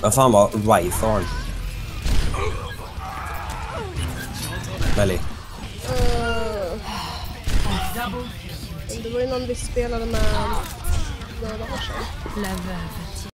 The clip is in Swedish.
Vad fan var Rythorn? Melly. Uh, det var ju någon vi spelade med några dagar sedan. La